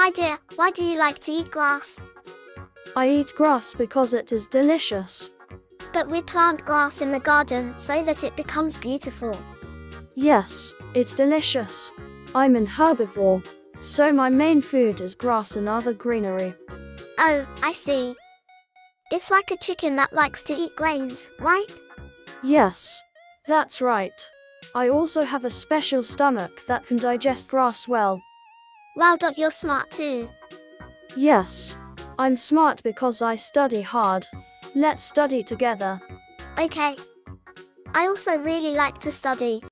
idea. Why do you like to eat grass? I eat grass because it is delicious. But we plant grass in the garden so that it becomes beautiful. Yes, it's delicious. I'm an herbivore, so my main food is grass and other greenery. Oh, I see. It's like a chicken that likes to eat grains, right? Yes, that's right. I also have a special stomach that can digest grass well. Wow, Dot, you're smart too. Yes, I'm smart because I study hard. Let's study together. Okay. I also really like to study.